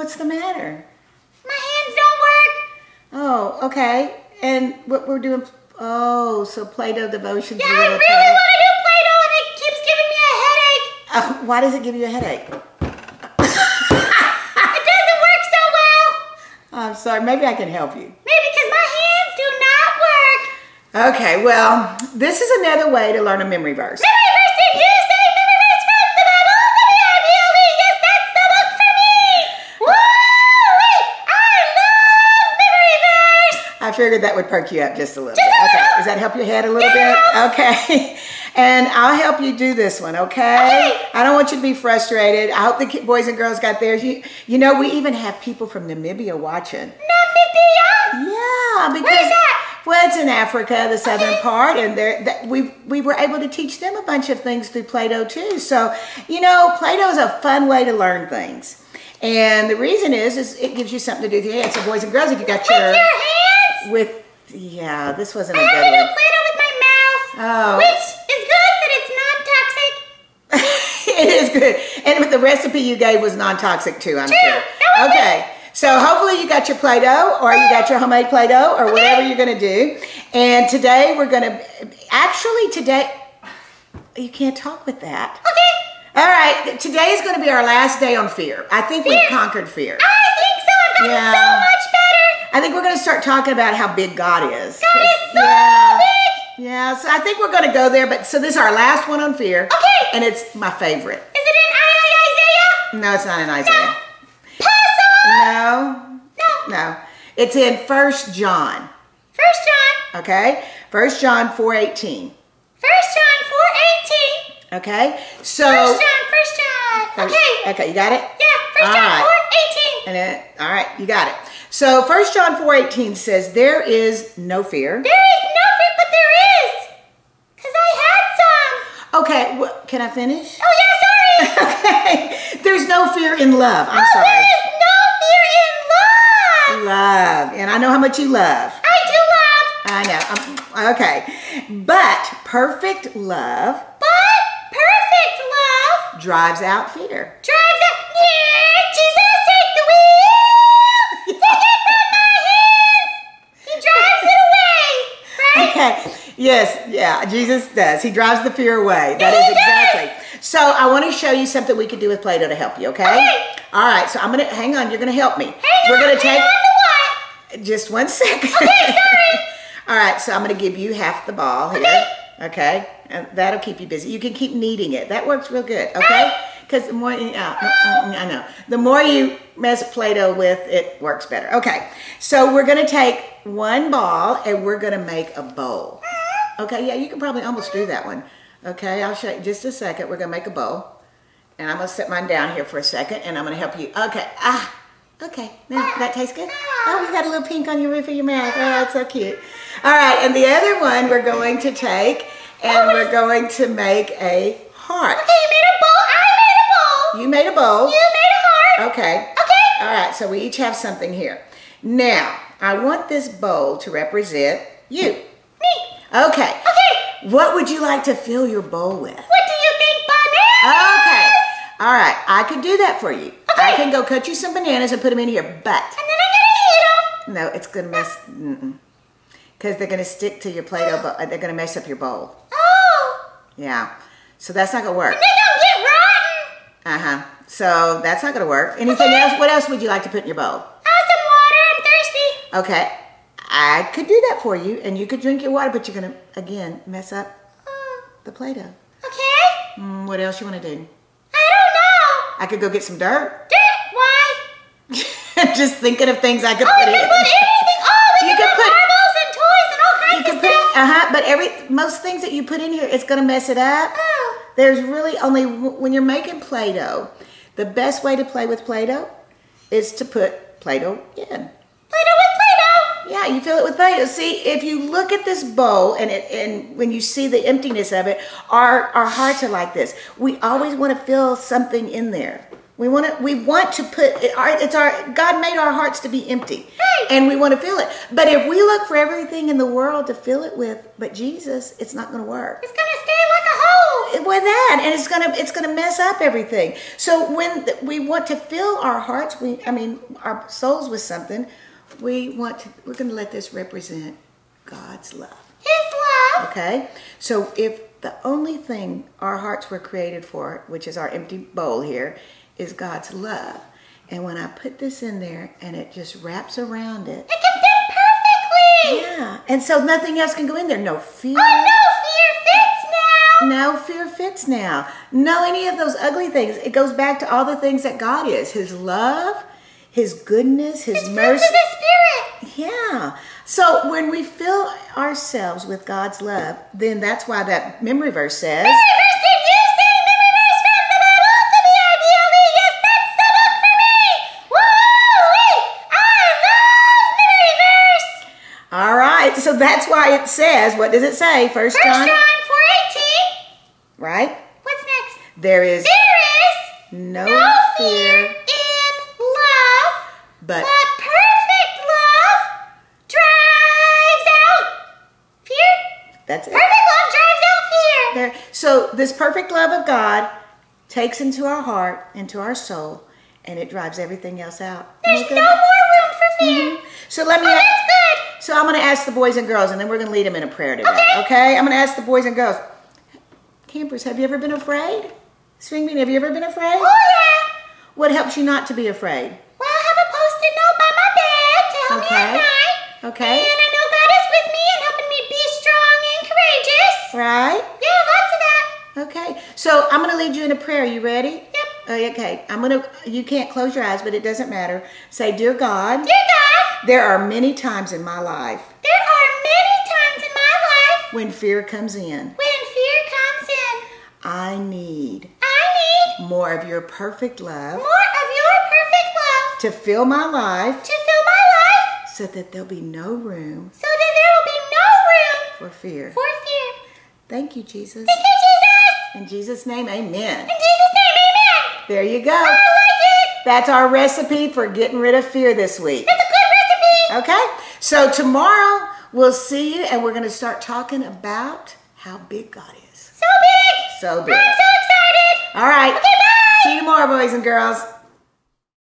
What's the matter? My hands don't work. Oh, okay. And what we're doing? Oh, so Play-Doh devotions. Yeah, I really want to do Play-Doh and it keeps giving me a headache. Oh, why does it give you a headache? It doesn't work so well. I'm sorry. Maybe I can help you. Maybe because my hands do not work. Okay. Well, this is another way to learn a memory verse. Memory verse, I figured that would perk you up just a little. Just bit. Okay. Does that help your head a little bit? Okay. And I'll help you do this one, okay? Okay. I don't want you to be frustrated. I hope the boys and girls got theirs. You, you know, we even have people from Namibia watching. Namibia. Yeah, because Where's that? well, it's in Africa, the southern Okay. part, and there that we we were able to teach them a bunch of things through Play-Doh too. So you know, Play-Doh is a fun way to learn things, and the reason is is it gives you something to do with your hands. So boys and girls, if you got your hands. With yeah, this wasn't I a have to good one. Play-Doh with my mouth. Oh. Which is good, but it's non-toxic. it is good, and with the recipe you gave was non-toxic too. I'm True. sure. That was Okay. So hopefully you got your Play-Doh or you got your homemade Play-Doh or whatever you're gonna do. And today we're gonna, actually today, you can't talk with that. Okay. All right, today is gonna be our last day on fear. I think we've conquered fear. I think so. I've gotten Yeah. so much. I think we're gonna start talking about how big God is. God is so Yeah. big. Yeah, so I think we're gonna go there, but so this is our last one on fear. Okay. And it's my favorite. Is it in Isaiah? No, it's not in Isaiah. On. No, No. no. It's in First John. First John. Okay? First John 4:18. First John 4:18. Okay? So First John. First John. First- Okay. Okay, you got it? Yeah. First John right. 4:18. And then all right, you got it. So First John 4:18 says there is no fear. There is no fear, but there is. Cause I had some. Okay, wh- can I finish? Oh yeah, sorry. Okay. There's no fear in love. I'm oh, sorry. there is no fear in love. Love. And I know how much you love. I do love, I know. Um, okay. But perfect love but perfect love drives out fear. drives Yes, yeah, Jesus does. He drives the fear away. That He is does. exactly. So I want to show you something we could do with Play-Doh to help you, okay? Okay. All right, so I'm gonna hang on, you're gonna help me. Hang We're on, gonna take on just one second. Okay, sorry. All right, so I'm gonna give you half the ball here. Okay. Okay. And that'll keep you busy. You can keep kneading it. That works real good, okay? Because the more you, uh, mm, mm, I know, the more you mess Play-Doh with, it works better. Okay, so we're gonna take one ball and we're gonna make a bowl. Okay, yeah, you can probably almost do that one. Okay, I'll show you just a second. We're gonna make a bowl. And I'm gonna set mine down here for a second and I'm gonna help you. Okay, ah, okay, now that tastes good. Oh, you got a little pink on your roof of your mouth. Oh, that's so cute. All right, and the other one we're going to take and we're going to make a heart. Okay, you made a bowl. I made a bowl. You made a bowl. You made a heart. Okay. Okay. All right, so we each have something here. Now, I want this bowl to represent you. Me. Okay. Okay. What would you like to fill your bowl with? What do you think, bananas? Okay. All right, I could do that for you. I can go cut you some bananas and put them in here, but And then I'm gonna eat them. no, it's gonna mess, because they're gonna stick to your Play-Doh, but they're gonna mess up your bowl. Oh. Yeah, so that's not gonna work. And They don't get rotten. Uh huh. So that's not gonna work. Anything Okay. else? What else would you like to put in your bowl? Have some water. I'm thirsty. Okay, I could do that for you, and you could drink your water, but you're gonna again mess up Oh. the Play-Doh. Okay. Mm, what else you want to do? I don't know. I could go get some dirt. Dirt. Why? Just thinking of things I could Oh, put you in. can put anything. Oh, we You can put marbles and toys and all You kinds of put, stuff. uh huh, but every most things that you put in here, it's gonna mess it up. Oh. There's really only when you're making Play-Doh, the best way to play with Play-Doh is to put Play-Doh in. Play-Doh. Yeah, you fill it with Play-Doh. See, if you look at this bowl and it, and when you see the emptiness of it, our our hearts are like this. We always want to fill something in there. We want to we want to put it, our, it's our God made our hearts to be empty, and we want to fill it. But if we look for everything in the world to fill it with, but Jesus, it's not going to work. It's gonna stay like a hole. with that, and it's gonna it's gonna mess up everything. So when we want to fill our hearts, we I mean our souls with something, we want to we're gonna let this represent God's love. His love. Okay, so if the only thing our hearts were created for, which is our empty bowl here, is God's love, and when I put this in there and it just wraps around it, It can fit perfectly. yeah, and so nothing else can go in there. No fear. Oh no, fear fits now. No fear fits now. No any of those ugly things. It goes back to all the things that God is His love, His goodness, His It's mercy. of the spirit. Yeah. So when we fill ourselves with God's love, then that's why that memory verse says, Memory verse, did you say memory verse from the Bible to the IBLE? Yes, that's the book for me. Woo-wee. I love memory verse. All right. So that's why it says, what does it say? First First John, John 4:18. right? What's next? There is There is no, no fear, fear but but perfect love drives out fear. that's it. Perfect love drives out fear. There. So this perfect love of God takes into our heart, into our soul, and it drives everything else out. There's no more room for fear. Mm-hmm. So let me. Oh, that's good. So I'm going to ask the boys and girls, and then we're going to lead them in a prayer today. Okay. Okay? I'm going to ask the boys and girls. Campers, have you ever been afraid? String Bean, have you ever been afraid? Oh yeah. What helps you not to be afraid? Well, I have a post-it note by my bed to help me Okay. at night. Okay. And I know God is with me and helping me be strong and courageous. Right? Yeah, lots of that. Okay. So I'm going to lead you in a prayer. You ready? Yep. Uh, okay. I'm going to. You can't close your eyes, but it doesn't matter. Say, dear God, Dear God, there are many times in my life there are many times in my life when fear comes in. when fear comes in. I need I need more of your perfect love more of your perfect love to fill my life to fill my life so that there'll be no room so that there will be no room for fear. for fear. Thank you, Jesus. Thank you, Jesus. In Jesus' name, amen. In Jesus' name, amen. There you go. I like it. That's our recipe for getting rid of fear this week. It's a good recipe. Okay? So tomorrow we'll see you and we're going to start talking about how big God is. So big. So big. I'm so excited. All right. Okay, bye. See you tomorrow, boys and girls.